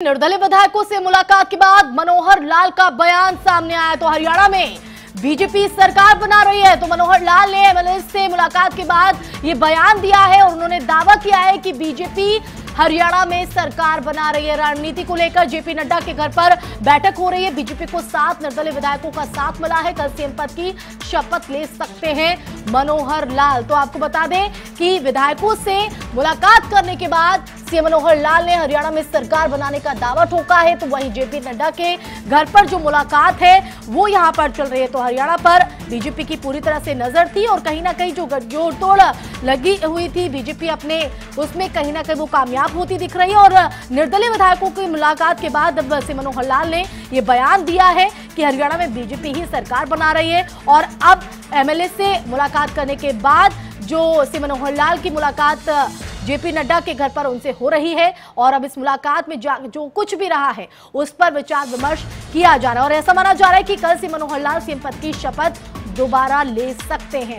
निर्दलीय विधायकों से मुलाकात के बाद मनोहर लाल का बयान सामने आया तो हरियाणा में बीजेपी सरकार बना रही है तो मनोहर लाल ने एमएलए से मुलाकात के बाद ये बयान दिया है और उन्होंने दावा किया है कि बीजेपी हरियाणा में सरकार बना रही है। रणनीति को लेकर जेपी नड्डा के घर पर बैठक हो रही है। बीजेपी को सात निर्दलीय विधायकों का साथ मिला है। कल सीएम पद की शपथ ले सकते हैं मनोहर लाल। तो आपको बता दें कि विधायकों से मुलाकात करने के बाद सीएम मनोहर लाल ने हरियाणा में सरकार बनाने का दावा ठोका है तो वहीं जेपी नड्डा के घर पर जो मुलाकात है, वो यहाँ पर चल रही है। तो हरियाणा पर बीजेपी की पूरी तरह से नज़र थी और कहीं ना कहीं जो जोड़ तोड़ लगी हुई थी, बीजेपी अपने उसमें कहीं ना कहीं वो कामयाब होती दिख रही है और निर्दलीय विधायकों की मुलाकात के बाद अब सीएम मनोहर लाल ने ये बयान दिया है कि हरियाणा में बीजेपी ही सरकार बना रही है और अब एमएलए से मुलाकात करने के बाद जो सी मनोहर लाल की मुलाकात जेपी नड्डा के घर पर उनसे हो रही है और अब इस मुलाकात में जो कुछ भी रहा है, उस पर विचार विमर्श किया जा रहा है। और ऐसा माना जा रहा है कि कल से मनोहर लाल सीएम पद की शपथ दोबारा ले सकते हैं।